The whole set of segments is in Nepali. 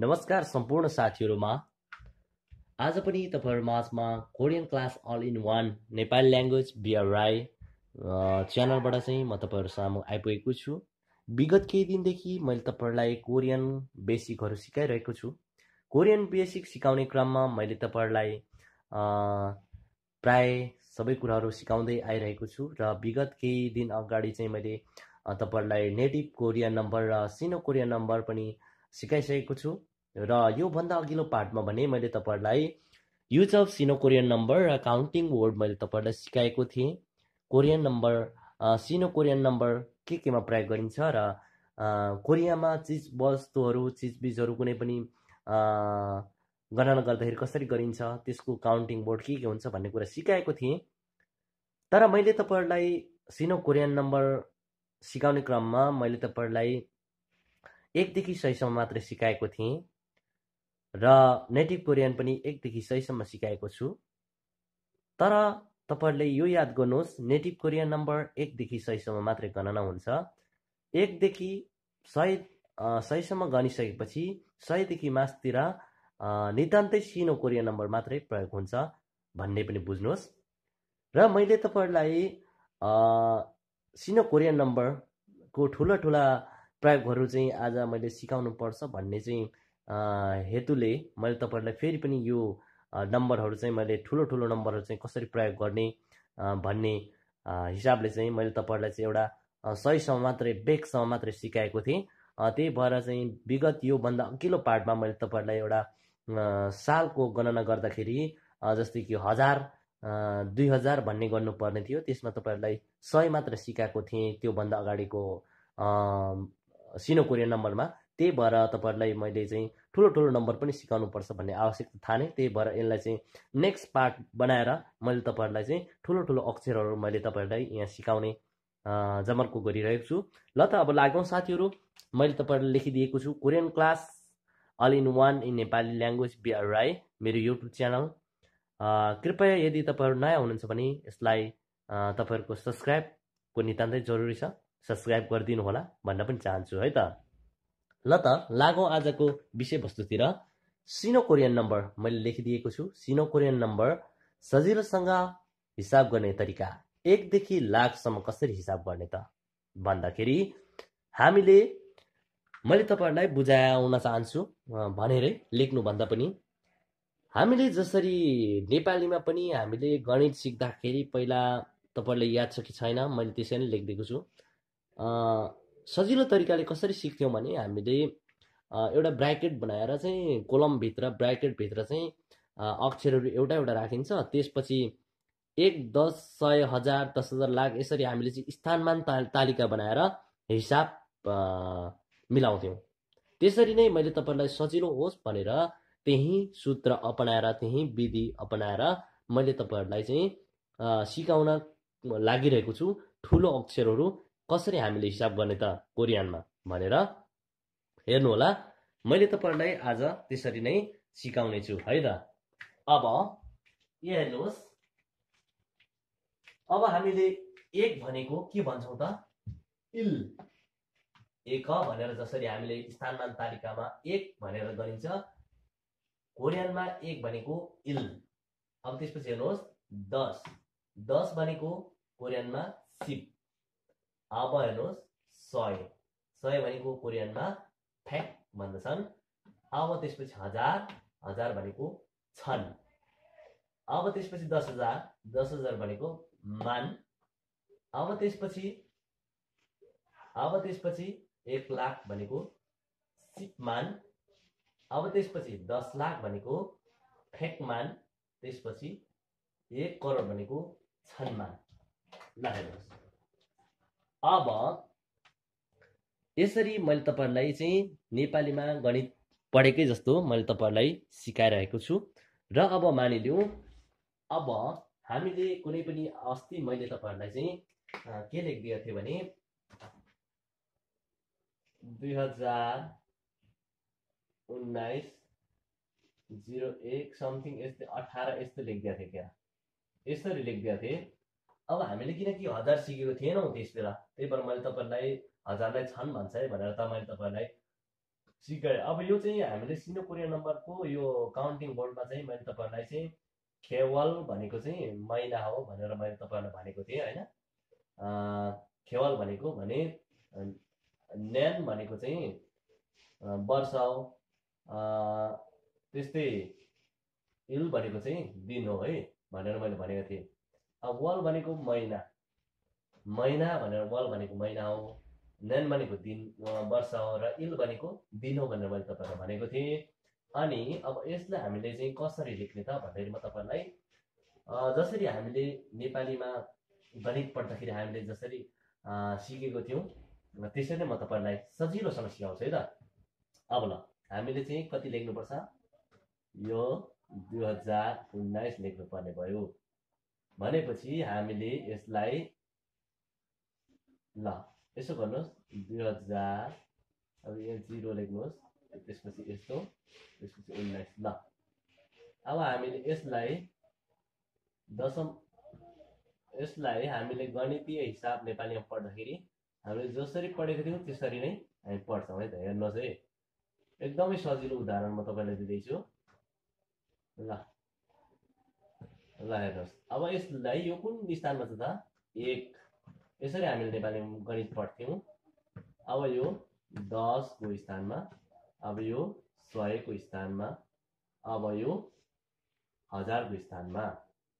नमस्कार सम्पूर्ण साथीहरूमा। आज पनि तपाईँहरू माझमा Korean class all in one Nepali language B R च्यानलबाट चाहिँ म तपाईँहरू सामु आइपुगेको छु। विगत केही दिनदेखि मैले तपाईँहरूलाई कोरियन बेसिकहरू सिकाइरहेको छु। कोरियन बेसिक सिकाउने क्रममा मैले तपाईँहरूलाई प्राय सबै कुराहरू सिकाउँदै आइरहेको छु र विगत केही दिन अगाडि चाहिँ मैले तपाईँहरूलाई नेटिभ कोरियन नम्बर र सिनो कोरियन नम्बर पनि सिकाइसकेको छु। र योभन्दा अघिल्लो पार्टमा भने मैले तपाईँहरूलाई use of Sino Korean number र काउन्टिङ वर्ड मैले तपाईँहरूलाई सिकाएको थिएँ। Korean number Sino Korean number के केमा प्रयोग गरिन्छ र कोरियामा चिज वस्तुहरू चिजबिजहरू कुनै पनि गणना गर्दाखेरि कसरी गरिन्छ त्यसको काउन्टिङ बोर्ड के के हुन्छ भन्ने कुरा सिकाएको थिएँ। तर मैले तपाईँहरूलाई सिनो कोरियन नम्बर सिकाउने क्रममा मैले तपाईँहरूलाई एकदेखि सयसम्म मात्रै सिकाएको थिएँ। र नेटिभ कोरियन पनि एकदेखि सयसम्म सिकाएको छु। तर तपाईँहरूले यो याद गर्नुहोस् नेटिभ कोरियन नम्बर एकदेखि सयसम्म मात्रै गणना हुन्छ एकदेखि सय सयसम्म गनिसकेपछि सयदेखि मासतिर नितान्तै सिनो कोरियन नम्बर मात्रै प्रयोग हुन्छ भन्ने पनि बुझ्नुहोस्। र मैले तपाईँहरूलाई सिनो कोरियन नम्बरको ठुला ठुला प्रयोगहरू चाहिँ आज मैले सिकाउनु पर्छ भन्ने चाहिँ हेतुले मैले तपाईँहरूलाई फेरि पनि यो नम्बरहरू चाहिँ मैले ठुलो ठुलो नम्बरहरू चाहिँ कसरी प्रयोग गर्ने भन्ने हिसाबले चाहिँ मैले तपाईँहरूलाई चाहिँ एउटा सयसम्म मात्रै बेगसम्म मात्रै सिकाएको थिएँ। त्यही भएर चाहिँ विगत योभन्दा अघिल्लो पार्टमा मैले तपाईँहरूलाई एउटा सालको गणना गर्दाखेरि जस्तै कि हजार दुई हजार भन्ने गर्नुपर्ने थियो। त्यसमा तपाईँहरूलाई सय मात्र सिकाएको थिएँ त्योभन्दा अगाडिको सिनो कोरियन नम्बरमा। त्यही भएर तपाईँहरूलाई मैले चाहिँ ठुलो ठुलो नम्बर पनि सिकाउनुपर्छ भन्ने आवश्यकता ठाने त्यही भएर यसलाई चाहिँ नेक्स्ट पार्ट बनाएर मैले तपाईँहरूलाई चाहिँ ठुलो ठुलो अक्षरहरू मैले तपाईँहरूलाई यहाँ सिकाउने जमर्को गरिरहेको छु। ल त अब लागौँ साथीहरू मैले तपाईँहरूलाई लेखिदिएको छु। Korean class all in one in Nepali language B R Rai YouTube channel कृपया यदि तपाईँहरू नयाँ हुनुहुन्छ भने यसलाई तपाईँहरूको सब्सक्राइबको नितान्तै जरुरी छ। सब्सक्राइब गरिदिनु होला भन्न पनि चाहन्छु है त। ल त लागौँ आजको विषयवस्तुतिर। सिनो कोरियन नम्बर मैले लेखिदिएको छु। सिनो कोरियन नम्बर सजिलोसँग हिसाब गर्ने तरिका। एकदेखि लाखसम्म कसरी हिसाब गर्ने त? भन्दाखेरि हामीले मैले तपाईँहरूलाई बुझाउन चाहन्छु भनेरै लेख्नुभन्दा पनि। हामीले जसरी नेपालीमा पनि हामीले गणित सिक्दाखेरि पहिला तपाईँहरूले याद छ कि छैन मैले त्यसरी नै लेखिदिएको छु। सजिलो तरिकाले कसरी सिक्थ्यौँ भने हामीले एउटा ब्राकेट बनाएर चाहिँ कोलमभित्र ब्राकेटभित्र चाहिँ अक्षरहरू एउटा एउटा राखिन्छ। त्यसपछि एक दस सय हजार दस हजार लाख यसरी हामीले चाहिँ स्थानमान ता तालिका बनाएर हिसाब मिलाउँथ्यौँ। त्यसरी नै मैले तपाईँलाई सजिलो होस् भनेर त्यही सूत्र अपनाएर त्यही विधि अपनाएर मैले तपाईँहरूलाई चाहिँ सिकाउन लागिरहेको छु। ठुलो अक्षरहरू कसरी हामीले हिसाब गर्ने त कोरियनमा भनेर हेर्नुहोला मैले तपाईँहरूलाई आज त्यसरी नै सिकाउने छु है त? अब यो हेर्नुहोस्। अब हामीले एक भनेको के भन्छौँ त? इल। एक भनेर जसरी हामीले स्थानमा तालिकामा एक भनेर गरिन्छ। कोरियनमा एक भनेको इल। अब त्यसपछि हेर्नुहोस् दस। दस भनेको कोरियनमा सिप। अब हेर्नुहोस् सय। सय भनेको कोरियनमा फ्याक भन्दछन्। अब त्यसपछि हजार हजार भनेको छन्। अब त्यसपछि दस हजार दस हजार भनेको मान। अब त्यसपछि अब त्यसपछि एक लाख भनेको सिपमान अब त्यसपछि दस लाख भनेको फेकमान त्यसपछि एक करोड भनेको छन्मान ल हेर्नुहोस्। अब यसरी मैले तपाईँहरूलाई चाहिँ नेपालीमा गणित पढेकै जस्तो मैले तपाईँहरूलाई सिकाइरहेको छु। र अब मानिलिउँ अब हामीले कुनै पनि अस्ति मैले तपाईँहरूलाई चाहिँ के लेखिदिएको थिएँ भने दुई हजार उन्नाइस जिरो एक समथिङ यस्तै अठार यस्तो लेखिदिएको थिएँ क्या। यसरी लेखिदिएको थिएँ। अब हामीले किनकि हजार सिकेको थिएनौँ त्यस बेला। त्यही भएर मैले तपाईँहरूलाई हजारलाई छन् भन्छ है भनेर त मैले तपाईँहरूलाई सिकाइ अब यो चाहिँ हामीले सिनो कोरियन नम्बरको यो काउन्टिङ बोर्डमा चाहिँ मैले तपाईँहरूलाई चाहिँ खेवल भनेको चाहिँ महिना हो भनेर मैले तपाईँहरूलाई भनेको थिएँ होइन? खेवल भनेको भने न्यान भनेको चाहिँ वर्ष हो। त्यस्तै इल भनेको चाहिँ दिन हो है भनेर मैले भनेको थिएँ। अब वाल भनेको महिना। महिना भनेर वाल भनेको महिना हो न्यान भनेको दिन वर्ष हो र इल भनेको दिन हो भनेर मैले तपाईँहरूलाई भनेको थिएँ। अनि अब यसलाई हामीले चाहिँ कसरी लेख्ने त भन्दाखेरि म तपाईँहरूलाई जसरी हामीले नेपालीमा गणित पढ्दाखेरि हामीले जसरी सिकेको थियौँ त्यसरी नै म तपाईँहरूलाई सजिलोसँग सिकाउँछु है त। अब ल हामीले चाहिँ कति लेख्नुपर्छ? यो दुई हजार उन्नाइस लेख्नुपर्ने भयो। भनेपछि हामीले यसलाई ल यसो गर्नुहोस्। दुई हजार अब यहाँ जिरो लेख्नुहोस्। त्यसपछि यस्तो त्यसपछि उन्नाइस। ल अब हामीले यसलाई दशम यसलाई हामीले गणितीय हिसाब नेपालीमा पढ्दाखेरि हामीले जसरी पढेको थियौँ त्यसरी नै हामी पढ्छौँ है त हेर्नुहोस् है। एकदमै सजिलो उदाहरण म तपाईँलाई दिँदैछु। ल ल हेर्नुहोस् अब यसलाई यो कुन स्थानमा छ त? एक यसरी हामीले नेपालीमा गणित पढ्थ्यौँ। अब यो दसको स्थानमा अब यो सयको स्थानमा अब यो हजारको स्थानमा।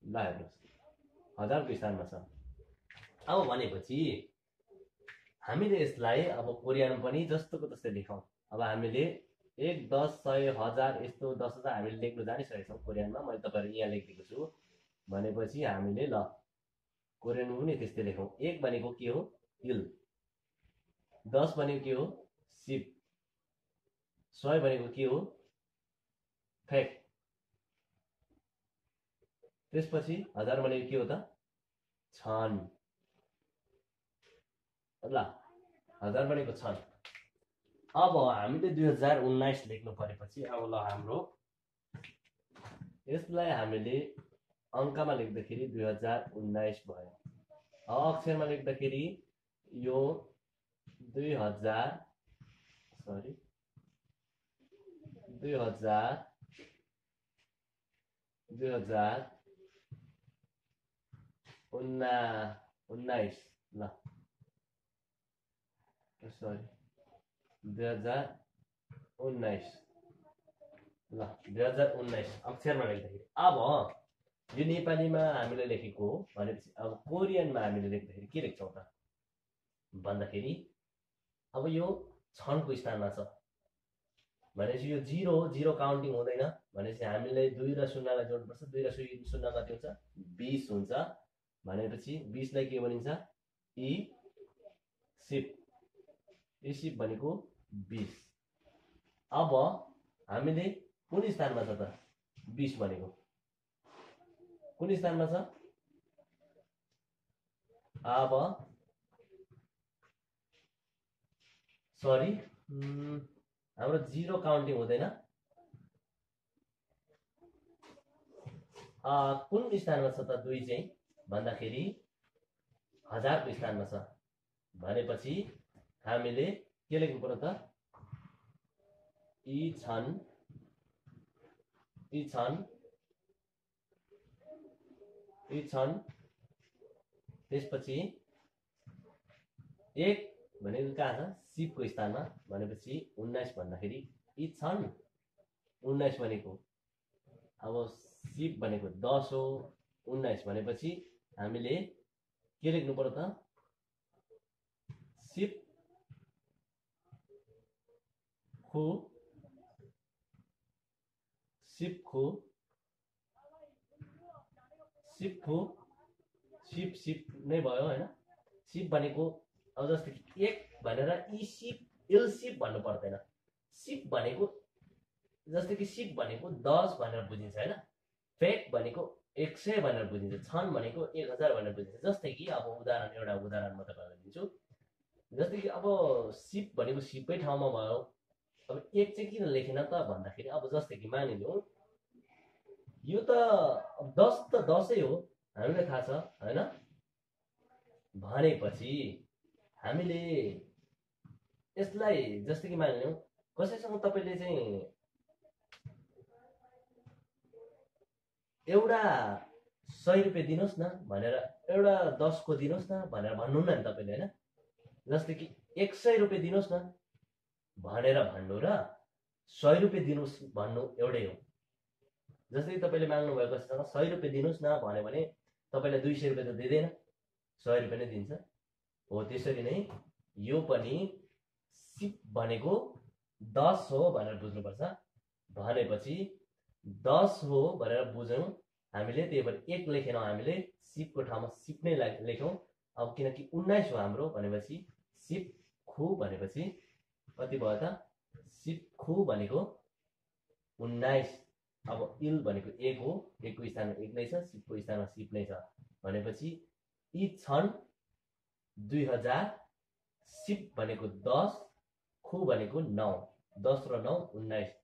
ल हेर्नुहोस्। हजारको स्थानमा छ। अब भनेपछि हामीले यसलाई अब कोरियानमा पनि जस्तोको तस्तै लेखौँ। अब हामीले एक दस सय हजार यस्तो दस हजार हामीले लेख्नु जानिसकेका छौँ कोरियनमा। मैले तपाईँहरू यहाँ लेखिदिएको छु। भनेपछि हामीले ल कोरियनमा पनि त्यस्तै लेखौँ। एक भनेको के हो? इल। दस भनेको के हो? सिप। सय भनेको के हो? फेक। त्यसपछि हजार भनेको के हो त? छन्। ल हजार भनेको छन्। अब हामीले दुई हजार उन्नाइस लेख्नु परेपछि अब ल हाम्रो। यसलाई हामीले अङ्कमा लेख्दाखेरि दुई हजार उन्नाइस भयो। अक्षरमा लेख्दाखेरि यो दुई हजार सरी दुई हजार दुई हजार उन्ना उन्नाइस ल। सरी दुई हजार उन्नाइस ल दुई हजार उन्नाइस अक्षरमा लेख्दाखेरि। अब यो नेपालीमा हामीले लेखेको हो भनेपछि अब कोरियनमा हामीले लेख्दाखेरि के लेख्छौँ त? भन्दाखेरि अब यो छनको स्थानमा छ। भनेपछि यो जिरो हो जिरो काउन्टिङ हुँदैन। भनेपछि हामीले दुई र शून्यलाई जोड्नुपर्छ। दुई र शून्य कति हुन्छ? बिस हुन्छ। भनेपछि बिसलाई के भनिन्छ? इ सिप रिसिभ भनेको बिस। अब हामीले कुन स्थानमा छ त? बिस भनेको। कुन स्थानमा छ? अब सरी हाम्रो जिरो काउन्टिङ हुँदैन। कुन स्थानमा छ त दुई चाहिँ? भन्दाखेरि हजारको स्थानमा छ। भनेपछि हामीले के लेख्नु पर्यो त? यी छन् यी छन् यी छन्। त्यसपछि एक भनेको कहाँ छ? सिपको स्थानमा भनेपछि उन्नाइस भन्दाखेरि यी छन्। उन्नाइस भनेको। अब सिप भनेको दस हो। उन्नाइस भनेपछि हामीले के लेख्नु पर्यो त? सिप खु सिपखु सिपखु सिप सिप नै भयो होइन। सिप भनेको अब जस्तै कि एक भनेर इ सिप इल सिप भन्नु पर्दैन। सिप भनेको जस्तै कि सिप भनेको दस भनेर बुझिन्छ होइन। फेक भनेको एक सय भनेर बुझिन्छ छन् भनेको एक हजार भनेर बुझिन्छ। जस्तै कि अब उदाहरण एउटा उदाहरण म तपाईँलाई दिन्छु। जस्तै कि अब सिप भनेको सिपकै ठाउँमा भयो। अब एक चाहिँ किन लेखेन त भन्दाखेरि अब जस्तै कि मानिलिउँ यो त दस त दसै हो। हामीलाई थाहा छ होइन? भनेपछि हामीले यसलाई जस्तै कि मानिलिउँ कसैसँग तपाईँले चाहिँ एउटा सय रुपियाँ दिनुहोस् न भनेर एउटा दसको दिनुहोस् न भनेर भन्नुहुन्न नि तपाईँले होइन? जस्तै कि एक सय रुपियाँ दिनुहोस् न भनेर भन्नु र सय रुपियाँ दिनुहोस् भन्नु एउटै हो। जस्तै तपाईँले माग्नु भएको कसैसँग सय रुपियाँ दिनुहोस् न भन्यो भने तपाईँलाई दुई सय रुपियाँ त दिँदैन। सय रुपियाँ नै दिन्छ। हो त्यसरी नै यो पनि सिप भनेको दस हो भनेर बुझ्नुपर्छ। भनेपछि दस हो भनेर बुझौँ हामीले त्यही भएर एक लेखेनौँ हामीले सिपको ठाउँमा सिप नै लेख्यौँ। अब किनकि उन्नाइस हो हाम्रो भनेपछि सिप खु भनेपछि कति भयो त? सिप खु भनेको उन्नाइस। अब इल भनेको एक हो एकको स्थानमा एक नै छ सिपको स्थानमा सिप नै छ भनेपछि यी छन् दुई हजार सिप भनेको दस खु भनेको नौ दस र नौ उन्नाइस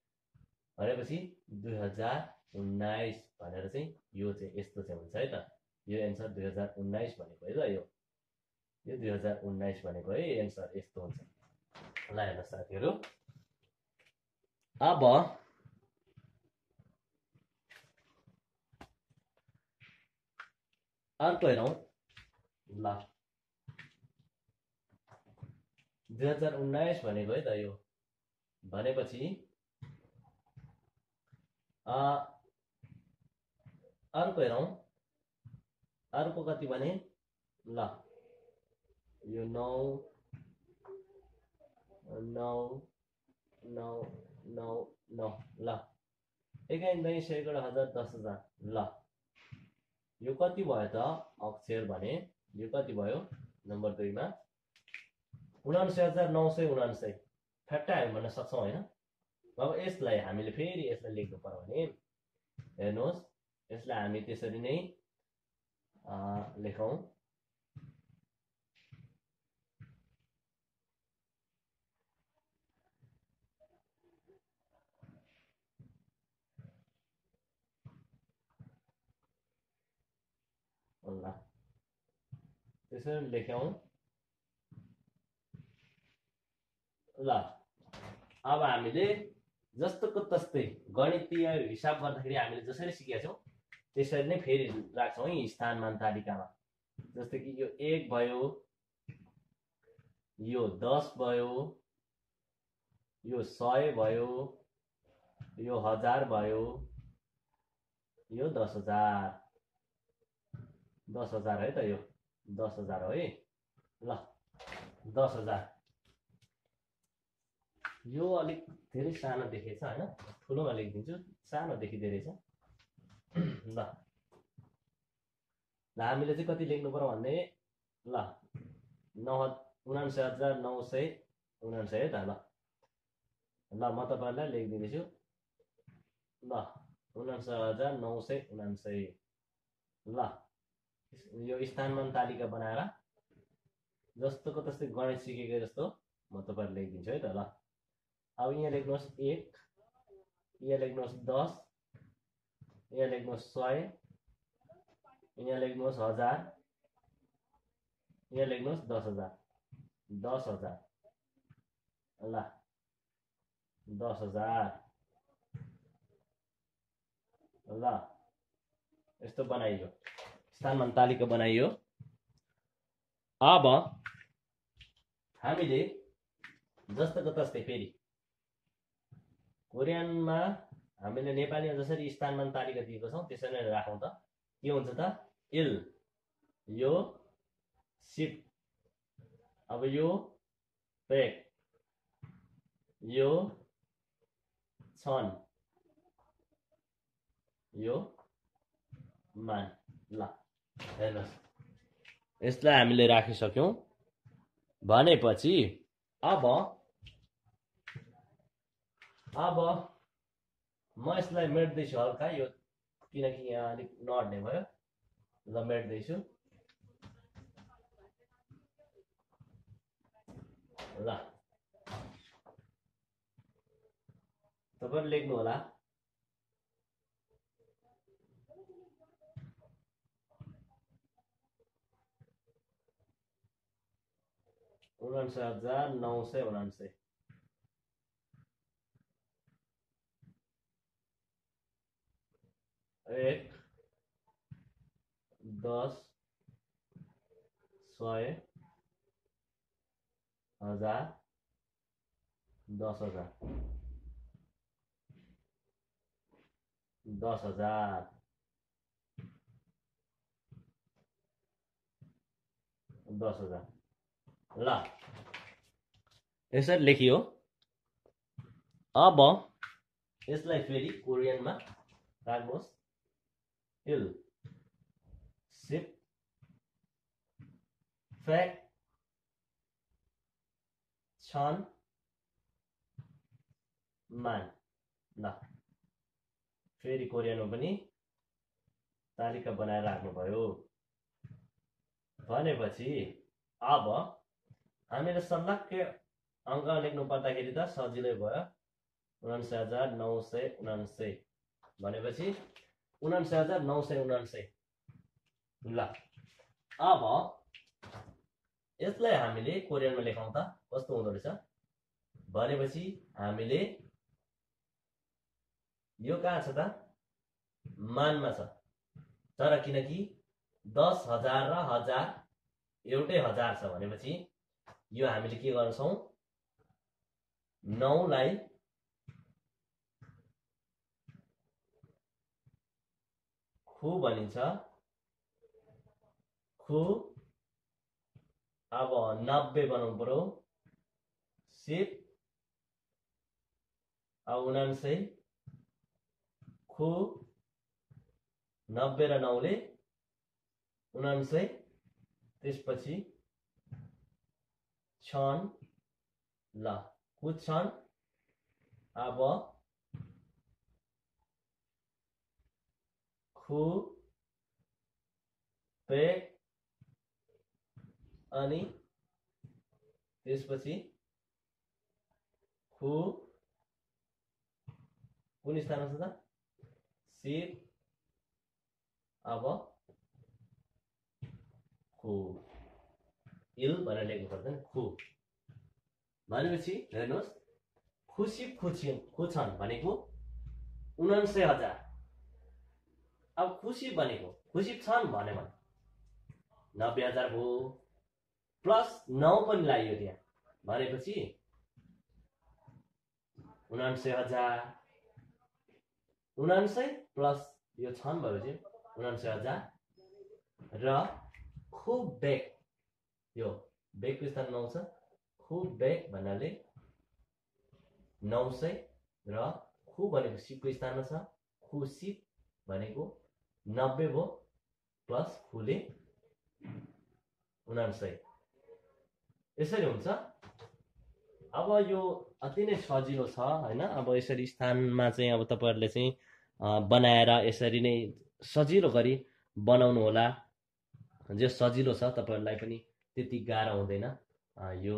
भनेपछि दुई हजार उन्नाइस भनेर चाहिँ यो चाहिँ यस्तो चाहिँ हुन्छ है त। यो एन्सर दुई हजार उन्नाइस भनेको है त यो। यो दुई हजार उन्नाइस भनेको है एन्सर यस्तो हुन्छ। ल हेर्नुहोस् साथीहरू। अब अर्को हेरौँ ल दुई हजार उन्नाइस भनेको है त यो। भनेपछि अर्को हेरौँ। अर्को कति भने? ल यो नौ नौ नौ नौ नौ ल। नौ सैकडा हजार दस हजार। ल। यो कति भयो त? अक्षर भने यो कति भयो? नम्बर दुईमा। उनान्सय हजार नौ सय उनान्सय। ठ्याट्टै हामी भन्न सक्छौँ होइन? अब यसलाई हामीले फेरि यसलाई लेख्नु पर्यो भने हेर्नुहोस् यसलाई हामी त्यसरी नै लेखौँ। ल त्यसरी लेख्यौँ ल अब हामीले जस्तोको तस्तै गणितीय हिसाब गर्दाखेरि हामीले जसरी सिकेका छौँ त्यसरी नै फेरि राख्छौँ है स्थानमान तालिकामा जस्तै कि यो एक भयो यो दस भयो यो सय भयो यो हजार भयो यो दस हजार दस हजार है त यो। दस हजार हो ल दस हजार। यो अलिक धेरै सानो देखेछ होइन? ठुलोमा लेखिदिन्छु। सानो देखिँदो रहेछ ल। हामीले चाहिँ कति लेख्नु पर्यो भने ल। नौ उनान्सय हजार नौ सय उनान्सय है त ल। ल म तपाईँहरूलाई लेखिदिँदैछु। ल उनान्सय हजार नौ सय उनान्सय ल। यो स्थानमा तालिका बनाएर जस्तोको तस्तै गणित सिकेको जस्तो म तपाईँहरू लेखिदिन्छु है त ल। अब यहाँ लेख्नुहोस् एक यहाँ लेख्नुहोस् दस यहाँ लेख्नुहोस् सय यहाँ लेख्नुहोस् हजार यहाँ लेख्नुहोस् दस हजार दस हजार ल। दस हजार ल। यस्तो बनाइयो। स्थानमा तालिका बनाइयो। अब हामीले जस्तोको तस्तै फेरि कोरियनमा हामीले नेपालीमा जसरी स्थानमा तालिका दिएको छौँ त्यसरी नै राखौँ त। के हुन्छ त? इल यो सिप अब यो पेक यो छन् यो मान ल। हेर्नुहोस् यसलाई हामीले राखिसक्यौँ भनेपछि अब अब म यसलाई मेट्दैछु हल्का यो किनकि यहाँ अलिक नअड्ने भयो ल मेट्दैछु ल तपाईँहरू लेख्नु होला उनान्से हजार नौ सय उनान्से एक दस सय हजार दस हजार दस हजार दस हजार ल। यसरी लेखियो। अब यसलाई फेरि कोरियनमा राख्नुहोस्। हिल सिप फ्याक छन् मान ल। फेरि कोरियनमा पनि तालिका बनाएर राख्नुभयो। भनेपछि अब हामीले सल्लाहकै अङ्क लेख्नु पर्दाखेरि त सजिलै भयो। उनान्सय हजार नौ सय उनान्सय भनेपछि उनान्सय हजार नौ सय उनान्सय। ल अब यसलाई हामीले कोरियनमा लेखौँ त कस्तो हुँदो रहेछ? भनेपछि हामीले यो कहाँ छ त? मानमा छ। तर किनकि दस हजार र हजार एउटै हजार छ भनेपछि यो हामीले के गर्छौँ? नौलाई खु भनिन्छ। खु अब नब्बे बनाउनु पऱ्यो सिप अब उनान्सय। खु नब्बे र नौले उनान्सय। त्यसपछि छन्। ल कुद्छन् अब खु पे अनि त्यसपछि खु कुन स्थानमा छ त? सिप अब खु। इल भनेर लेख्नु पर्दैन। खु। भनेपछि हेर्नुहोस्। खुसी खुसी खुछन् भनेको उनान्सय हजार। अब खुसी भनेको खुसी छन् भने नब्बे हजार भयो। प्लस नौ पनि लाग्यो त्यहाँ। भनेपछि उनान्सय हजार। उनान्सय प्लस यो छन् भएपछि उनान्सय हजार। र खुब बेग यो बेगको स्थान नौ छ खुब बेग भन्नाले नौ सय र खु भनेको सिपको स्थानमा छ। खु सिप भनेको नब्बे भयो प्लस खुले उनान्सय। यसरी हुन्छ। अब यो अति नै सजिलो छ होइन? अब यसरी स्थानमा चाहिँ अब तपाईँहरूले चाहिँ बनाएर यसरी नै सजिलो गरी बनाउनु होला जो सजिलो छ तपाईँहरूलाई पनि त्यति गाह्रो हुँदैन। यो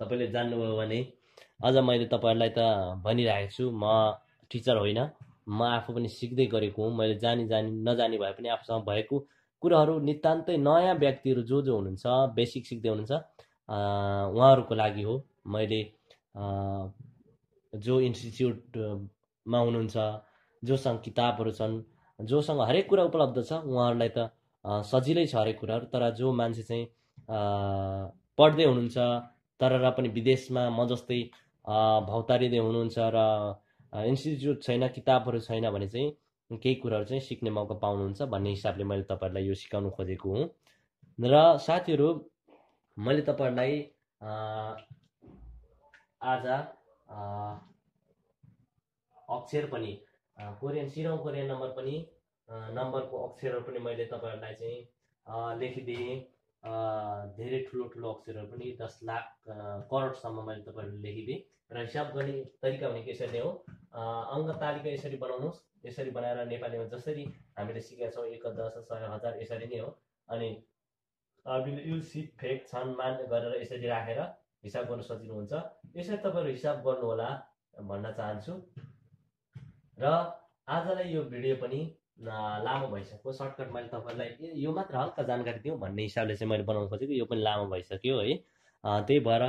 तपाईँले जान्नुभयो भने अझ मैले तपाईँहरूलाई त भनिरहेको छु म टिचर होइन। म आफू पनि सिक्दै गरेको हुँ। मैले जानी जानी नजानी भए पनि आफूसँग भएको कुराहरू नितान्तै नयाँ व्यक्तिहरू जो जो हुनुहुन्छ बेसिक सिक्दै हुनुहुन्छ उहाँहरूको लागि हो। मैले जो इन्स्टिच्युटमा हुनुहुन्छ जोसँग किताबहरू छन् जोसँग हरेक कुरा उपलब्ध छ उहाँहरूलाई त सजिलै छ हरेक कुराहरू। तर जो मान्छे चाहिँ पढ्दै हुनुहुन्छ तर र पनि विदेशमा म जस्तै भौतारिँदै हुनुहुन्छ र इन्स्टिच्युट छैन किताबहरू छैन भने चाहिँ केही कुराहरू चाहिँ सिक्ने मौका पाउनुहुन्छ भन्ने हिसाबले मैले तपाईँहरूलाई यो सिकाउनु खोजेको हुँ। र साथीहरू मैले तपाईँहरूलाई आज अक्षर पनि कोरियन सिरौँ कोरियन नम्बर पनि नम्बरको अक्षरहरू पनि मैले तपाईँहरूलाई चाहिँ लेखिदिएँ। धेरै ठुलो ठुलो अक्षरहरू पनि दस लाख करोडसम्म मैले तपाईँहरूले लेखिदिएँ। र हिसाब गर्ने तरिका भनेको यसरी नै हो। अँ, अङ्क तालिका यसरी बनाउनुहोस्। यसरी बनाएर नेपालीमा जसरी हामीले सिकेका छौँ एक दस सय हजार यसरी नै हो। अनि हामीले यु फेक छन् मान गरेर यसरी राखेर हिसाब गर्नु सजिलो हुन्छ यसरी तपाईँहरू हिसाब गर्नुहोला भन्न चाहन्छु। र आजलाई यो भिडियो पनि लामो भइसक्यो। सर्टकट मैले तपाईँहरूलाई ए, यो मात्र हल्का जानकारी दिउँ भन्ने हिसाबले चाहिँ मैले बनाउनु खोजेको। यो पनि लामो भइसक्यो है। त्यही भएर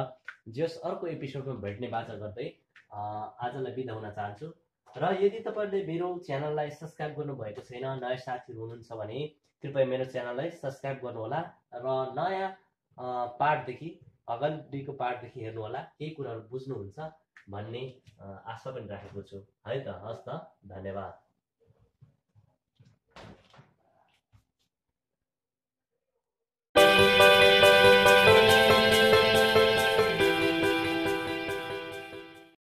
जस अर्को एपिसोडमा भेट्ने बाचा गर्दै आजलाई बिदा हुन चाहन्छु। र यदि तपाईँहरूले मेरो च्यानललाई सब्सक्राइब गर्नुभएको छैन नयाँ साथीहरू हुनुहुन्छ भने कृपया मेरो च्यानललाई सब्सक्राइब गर्नुहोला र नयाँ पार्टदेखि अगाडिको पार्टदेखि हेर्नुहोला केही कुराहरू बुझ्नुहुन्छ भन्ने आशा पनि राखेको छु। है त हस् त धन्यवाद।